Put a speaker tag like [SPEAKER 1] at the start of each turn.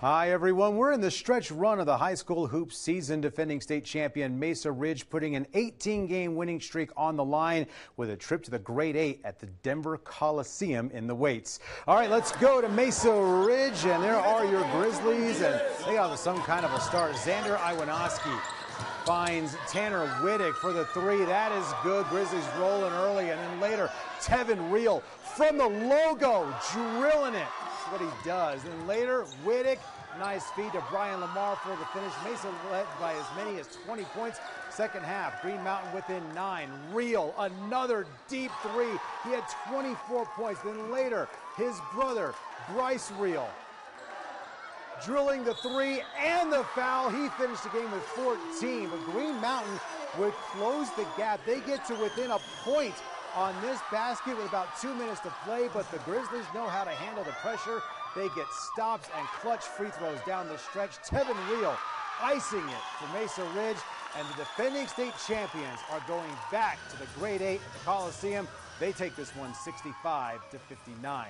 [SPEAKER 1] Hi, everyone. We're in the stretch run of the high school hoops season. Defending state champion Mesa Ridge putting an 18 game winning streak on the line with a trip to the Great Eight at the Denver Coliseum in the weights. All right, let's go to Mesa Ridge, and there are your Grizzlies, and they got some kind of a start. Xander Iwanoski finds Tanner Wittick for the three. That is good. Grizzlies rolling early, and then later, Tevin Reel from the logo, drilling it what he does. And later, Wittick, nice feed to Brian Lamar for the finish. Mesa led by as many as 20 points. Second half, Green Mountain within nine. Real, another deep three. He had 24 points. Then later, his brother, Bryce Real, drilling the three and the foul. He finished the game with 14. But Green Mountain would close the gap. They get to within a point on this basket with about two minutes to play, but the Grizzlies know how to handle the pressure. They get stops and clutch free throws down the stretch. Tevin Reel icing it for Mesa Ridge, and the defending state champions are going back to the Great Eight at the Coliseum. They take this one 65 to 59.